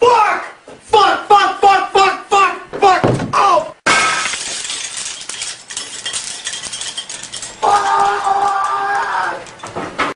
Fuck!